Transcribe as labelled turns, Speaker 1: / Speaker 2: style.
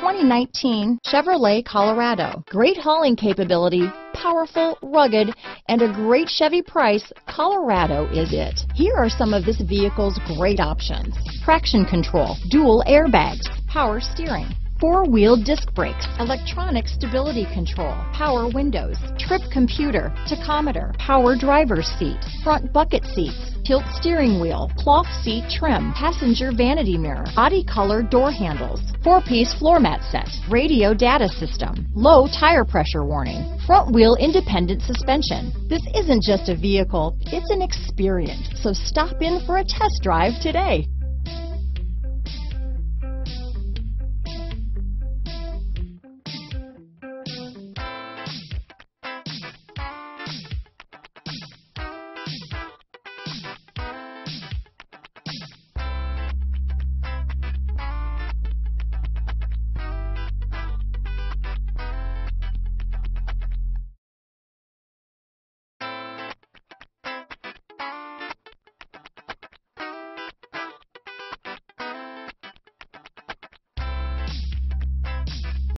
Speaker 1: 2019 Chevrolet Colorado. Great hauling capability, powerful, rugged, and a great Chevy price, Colorado is it. Here are some of this vehicle's great options. Traction control, dual airbags, power steering, four-wheel disc brakes, electronic stability control, power windows, trip computer, tachometer, power driver's seat, front bucket seats, tilt steering wheel, cloth seat trim, passenger vanity mirror, body color door handles, four-piece floor mat set, radio data system, low tire pressure warning, front wheel independent suspension. This isn't just a vehicle, it's an experience. So stop in for a test drive today.